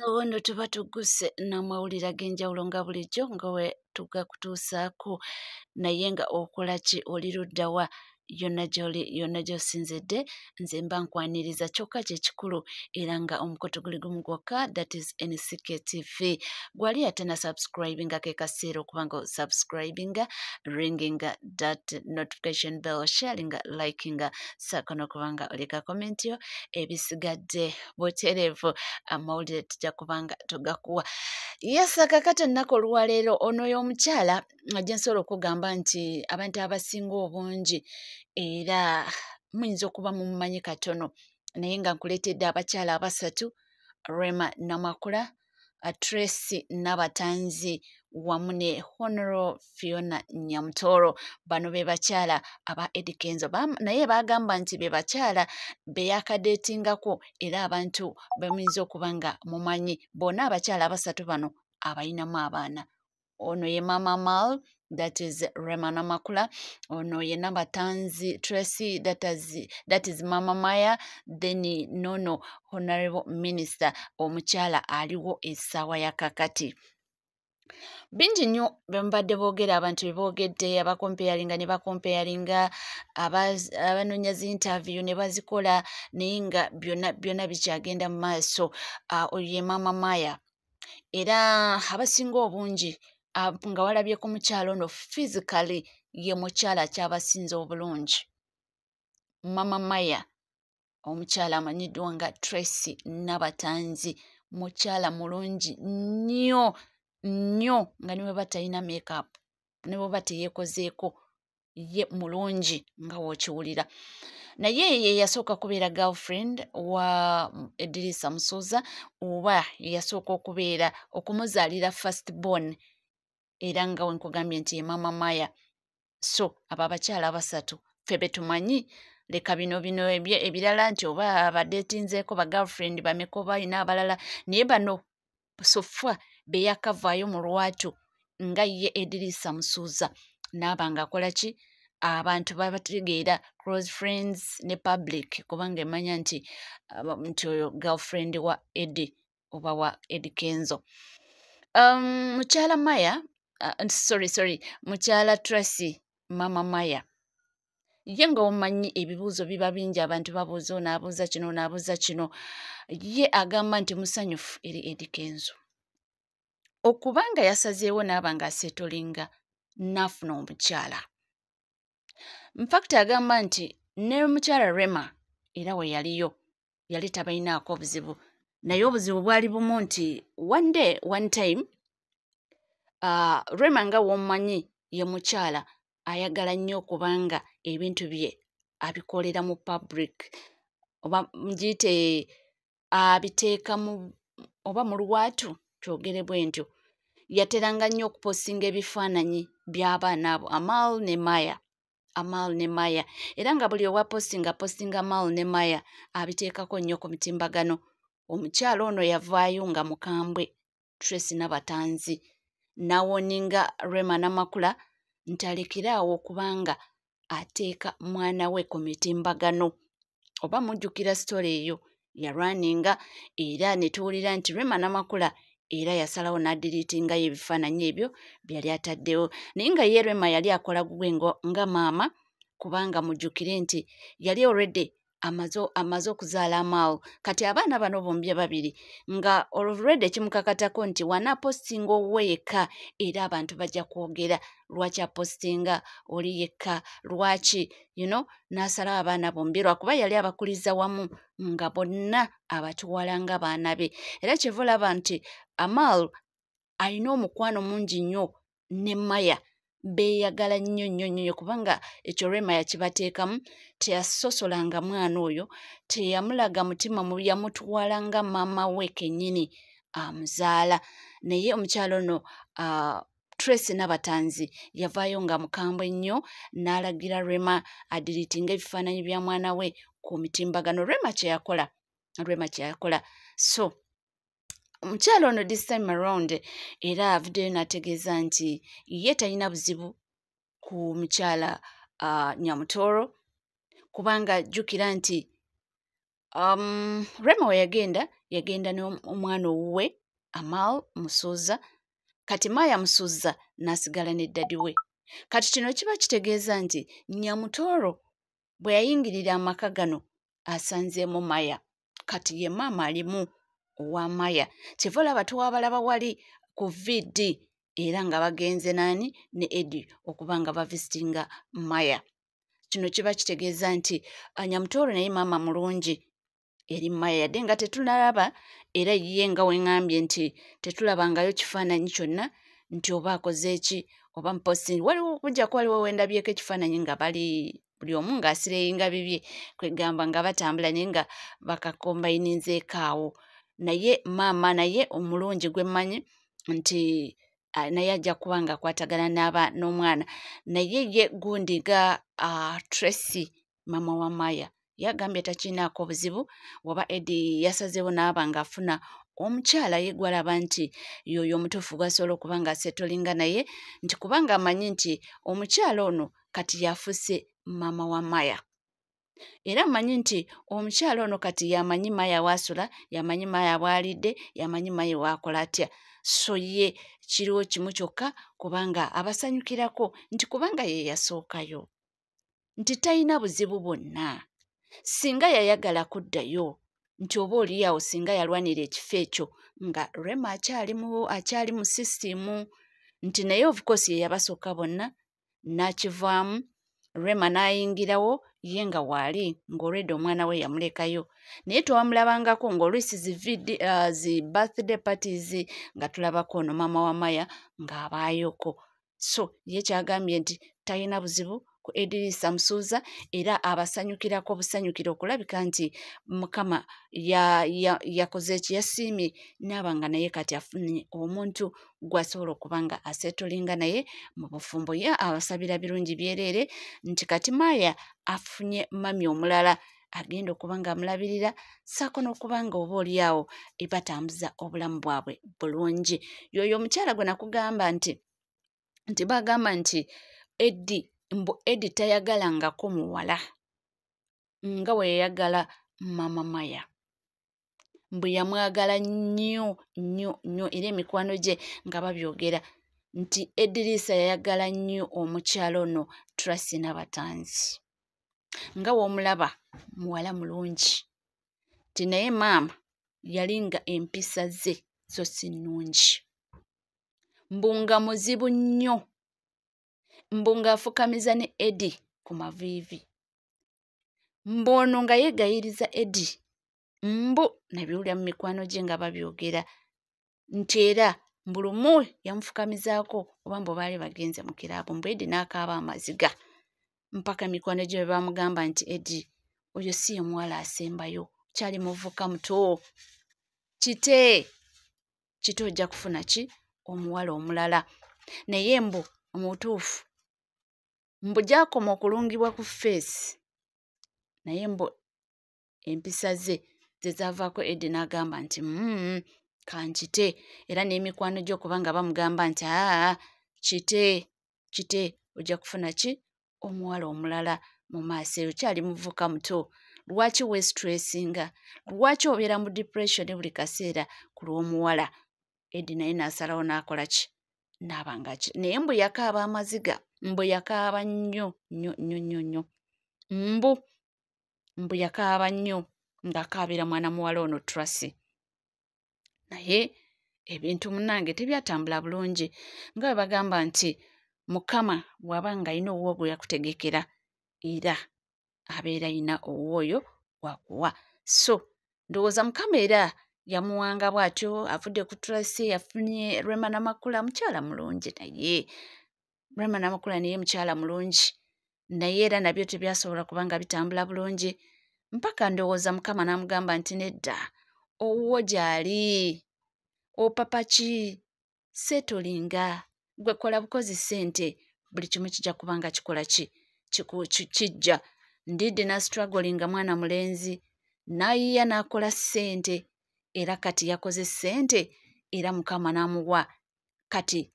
so nno tuba tugguse n'amawulire ag'enjawulo nga bulijjo nga we tugakutuusaako naye nga okola ki? Oli luddawa yonna gy'oli yonna gy'osinzidde nze mba nkwaniriza kyokka kyekikulu era nga omukoto guli gumu gwokka that is nck tv gwali ate na subscribinga ke kaseera okuba nga subscribinga ringinga that notification bell sharinga likinga saako n'okuba nga oleka komenti yo ebisigadde. Butereevu amawulire tujja kubanga tugakuwa yesa kakati ennaku olwaleero ono oyo omukyala gye nsobola okugamba nti abantu abasinga obungi era muyinza okuba mumumanyi katono. Naye nga nkuleetedde abakyala abasatu rema namakula tracy nabatanzi wamu ne honoro fiona nyamutooro bano be bakyala aba edikenzo naye bagamba nti be bakyala beyakadeetingako era abantu bemuyinza okuba nga mumanyi. Bonna abakyala abasatu bano abayinamu abaana. Ono ye mama mal that is rema namakula ono ye nabatanzi tracy that is, that is mama maya then nono honorable minister omukyala aliwo essaawa yakakati bingi nnyo bemubadde boogera abantu beboogedde abakompeyalinga ne bakompeyalinga abanoonya zi interview ne bazikola naye nga byonna byonna bikyagenda mu maaso oyo ye mama maya. Era abasinga obungi nga walabye ku mukyalo ono physically ye mukyala kyabasinze obulungi. Mama maya omukyala amanyiddwa nga tracy nabatanzi mukyala mulungi nnyo nnyo nga ne bweba talina makeup ne bweba teyeekozeeko ye mulungi nga wookiwulira naye ye yasooka kubeera girlfriend wa edirisa musuuza oba yasooka okubeera okumuzaalira first born era nga wenkugambye nti ye mama maya. So abo abakyala abasatu fe betumanyi leka bino bino ebirala nti oba abadeetinzeeko ba girlfriend bameka oba ayina abalala naye bano sofa beyakavaayo mu lwatu nga ye edirisa musuuza. Naaba nga akola ki? Abantu babategeera close friends ne public kubanga emanya nti nti oyo girlfriend wa edi oba wa edi kenzo. Um, mukyala maya uh, sorry sorry. Mukyala tracy mama maya. Ye nga omanyi ebibuuzo biba bingi abantu babuuza onaabuuza kino onaabuuza kino. Ye agamba nti musanyufu eri edi kenzo. Okubanga yasazeewo naaba nga asetolinga naafuna omukyala. Infact agamba nti ne mukyala rema era we yaliyo yali tabalinaako obuzibu. Naye obuzibu bwali bumu nti one day one time rema nga womumanyi ye mukyala ayagala nnyo okubanga ebintu bye abikolera mu public. Oba mugiyite abiteeka mu oba mu lwatu kyogere bwe ntyo yateranga nnyo okupostinga ebifaananyi by'abaana abo amal ne maya amal ne maya. Era nga buli owa postinga postinga mal ne maya abiteekako nnyo ku mitimbagano omukyala ono yavaayo nga mukambwe tracy nabatanzi nawoninga rema namakula nti alekeraawo okubanga ateeka mwana we ku mitimbagano. Oba mujjukira sitole eyo yalwaninga era ne tuwulira nti rema namakula era yasalawo n'addiriitingayo ebifaananyi ebyo byali ataddewo. Naye nga ye rema yali akola gugwe nga maama kubanga mujjukire nti yali olredde amaze amaze okuzaala amaawo kati abaana bano bombi ababiri nga olredde kimukakatako nti wanaapostinga owuwe yekka era abantu bajja kwogera lwaki apostinga oli yekka? Lwaki you know n'asalawo abaana bombi lwakuba yali abakuliza wamu nga bonna abatuwala nga baana be. Era kyeva olaba nti amal alina omukwano mungi nnyo ne maya beeyagala nnyo nnyo nnyo kubanga ekyo rema yakibateekamu teyasosolanga mwana oyo teyamulaga mutima mubi yamutwala nga maama we kennyini amuzaala. Naye omukyalo ono tracy nabatanzi yavaayo nga mukambwe nnyo n'alagira rema adiritinga ebifaananyi bya mwana we ku mitimbagano. Rema kyeyakola rema kyeyakola so omukyalo ono this time around era avuddeyo n'ategeeza nti ye talina buzibu ku mukyala uh, nyamutooro kubanga jjukira nti um, rema we yagenda yagenda n'omwana owuwe amal musuuza kati maaya musuuza n'asigala n'eddadi we. Kati kino kiba kitegeeza nti nyamutooro bwe yayingirira amaka gano asanzeemu maya. Kati ye maama alimu owa maya kyeva olaba tewabalaba wali ku vidi era nga bagenze naani ne edi okuba nga bavisitinga maya. Kino kiba kitegeeza nti nyamutooro naye maama mulungi eri maya yadde nga tetunalaba era ye nga weŋŋambye nti tetulabangayo kifaananyi kyonna nti oba akoze eki oba muposi waliwo okujja ku waliwo wendabyeko ekifaananyi nga bali buli omu ng'asireyinga bibye kwegamba nga batambula naye nga bakakombayininzeeko awo naye maama naye omulungi gwe mmanyi nti naye ajja kuba nga akwatagana n'aba n'omwana. Naye ye gundi nga tracy maama wa maya. Yagambye takirinaako obuzibu oba edi yasazeewo naaba ng'afuna omukyala ye gwalaba nti yoyo omutuufu gwasobola okuba nga asetolinga naye nti kubanga amanyi nti omukyala ono kati yafuuse maama wa maya era mmanyi nti omukyala ono kati yamanyi maya waasula yamanyi maya bwalidde yamanyi maya waakola atya? So ye kiriwo kimu kyokka kubanga abasanyukirako nti kubanga ye yasookayo nti talina buzibu bwonna. Singa yayagala kuddayo nti oba oliawo singa yalwanira ekifo ekyo nga rema akyalimu akyali mu sisitimu nti naye ofukosi ye yabasooka bonna n'akivaamu rema n'ayingirawo ye nga waali ng'olwedde omwana we yamulekayo. Naye twamulabangako ng'oluisi zividi uh, zi birthday parties nga tulabako ono maama wa maya ng'abaayoko so ye kyagambye nti talina buzibu ku edirisa musuuza era abasanyukirako obusanyukire okulabika nti mukama yakoze eki yasiimye naaba nga naye kati afunye omuntu gwasobola okuba nga asetolinga naye mu bufumbo ye abasabira birungi byereere nti kati maaya afunye mami omulala agenda okuba nga amulabirira saako n'okuba nga oba oliawo ebatambuza obulamu bwabwe bulungi. Yoyo omukyala gwe nakugamba nti nti bagamba nti eddi mbu edi tayagalangako muwala nga bwe yayagala mama maya. Mbwe yamwagala nnyo nnyo nnyo era emikwano gye nga babyogera nti ediriisa yayagala nnyo omukyalo ono trasi nabatanzi. Nga woomulaba muwala mulungi ti naye maama yali nga empisa ze zo si nnungi mbunga muzibu nnyo mbu ng'afukamiza ne edi ku maviivi. Mbu ono nga yeegayiriza edi mbu nabiwulira mu mikwano gye nga babyogera nti era mbulumu yamufukamizaako oba mbu baali bagenze mu kiraabu mbu edi n'akaaba amaziga. Mpaka mikwano gye bwe bamugamba nti edi oyo si ye muwala asembayo kyali muvuka muto. Kite? Kite ojja kufuna ki? Omuwala omulala. Naye mbu omutuufu mbu gyakoma okulungibwa ku feesi naye mbu empisa ze zezaavaako edi n'agamba nti mm kankite era n'emikwano gyokuba nga bamugamba nti aa kite kite ojja kufuna ki? Omuwala omulala mu maaso eyo kyali muvuka muto lwaki westressinga lwaki obeera mu depression buli kaseera ku lw'omuwala? Edi naye n'asalawo n'akola ki? Naabanga ki? Naye mbwe yakaaba amaziga mbwe yakaaba nnyo nnyo nnyo nnyo nnyo. Mbu mbwe yakaaba nnyo ng'akaabira mwana muwala ono trasi naye ebintu munnange tebyatambula bulungi nga bwe bagamba nti mukama bw'aba ng'alina owuwo gwe yakutegekera era abeera ayina owuwo oyo gwakuwa so ndowooza mukama era yamuwanga bw'atyo avudde ku trasi yafunye rema namakula mukyala mulungi naye rema namakula naye mukyala mulungi naye era nabyo tebyasobola kuba nga bitambula bulungi. Mpaka ndowooza mukama n'amugamba nti nedda owuwo gy'ali opapa ki? Seetolinga gwe kola bukozi ssente buli kimu kijja kuba nga kikola ki? Kijja. Ndidde nastragolinga mwana mulenzi n'ayiya n'akola ssente era kati yakoze ssente era mukama n'amuwa. Kati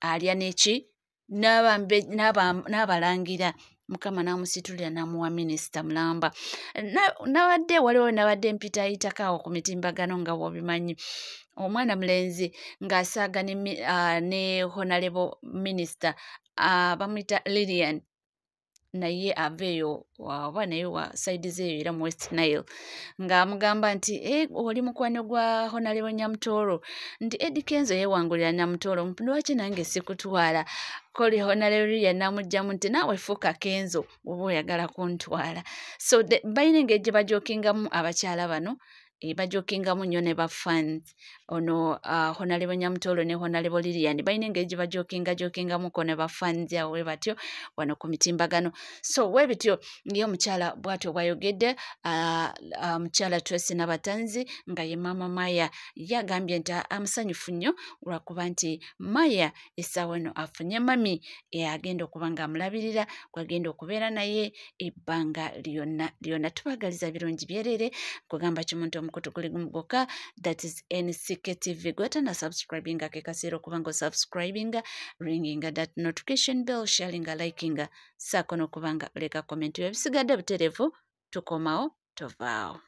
alya n'eki n'abalangira mukama n'amusitulira n'amuwa minisita mulamba. Nabadde waliwo nabadde mpitayitakawo ku mitimbagano nga wobimanyi. Omwana mulenzi ng'asaaga ne, ne honarebo minisita uh, bamwita lilian naye aveeyo oba naye wa saidi zeeyo era mu west nile. Ng'amugamba nti e, oli mukwano gwa honalebo nyamutoolo nti edi kenzo yeewangulira nyamutoolo lwaki nange sikutwala? Koli honalebo yanamugjamu nti naawe fuuka kenzo oba oyagala kuntwala. So balina engeri gye bajookingamu abakyala bano bajokingamu nnyo ne bafans ono uh, honalebo nyamutolo ne honalebo lilian balina engeri gye bajokinga jokingamuko ne bafans awo we batyo wano ku mitimbagano. So we bityo ngiye omukyala bwatyo bwayogedde omukyala uh, uh, tracy nabatanzi nga ye mama maya. Yagambye nti amusanyufu nnyo lwakuba nti maya essaawa eno afunye mami. Agenda okuba nga amulabirira gwagenda okubeera naye ebbanga lyonna lyonna. Tubagaliza birungi byerere kugamba kimuntu omukutu guli gumu gwokka that is nck tv gwetana subscribinga ke kaseera okuba nga osubscribinga ringinga that notification bell sharinga likinga saako n'okuba nga oleka komenti ebisigadde butereevu tukomawo tovaawo